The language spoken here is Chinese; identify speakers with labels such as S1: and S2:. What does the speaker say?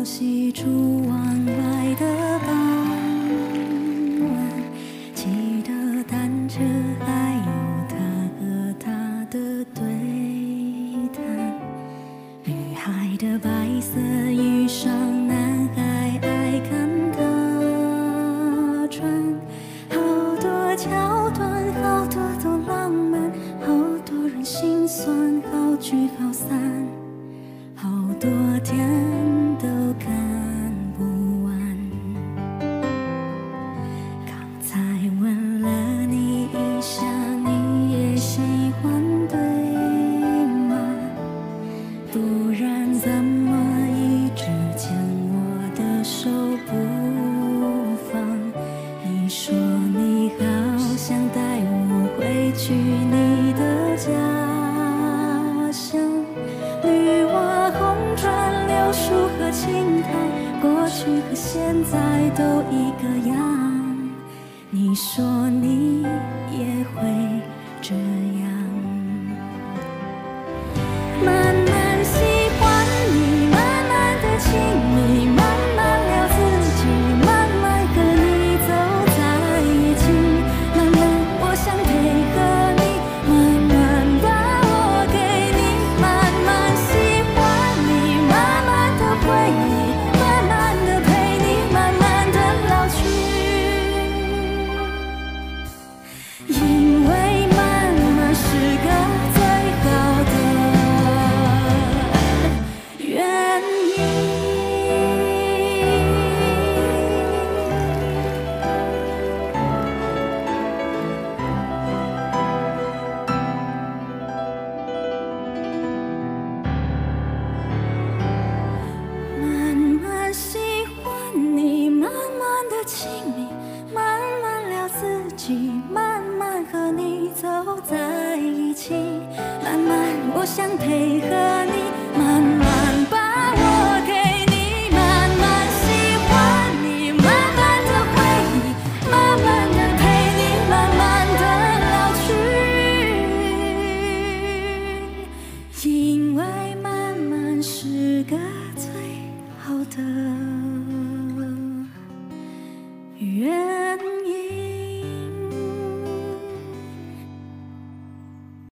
S1: 潮汐逐往来的傍晚，骑的单车还有他和她的对谈，女孩的白色衣裳，男孩爱看他穿，好多桥段，好多都浪漫，好多人心酸，好聚好散。好多天去你的家乡。绿瓦红砖、柳树和青苔，过去和现在都一个样。你说你也会这样，慢慢和你走在一起，慢慢我想配合你，慢慢把我给你，慢慢喜欢你，慢慢的回忆，慢慢的陪你，慢慢的老去。因为慢慢是个最好的。缘。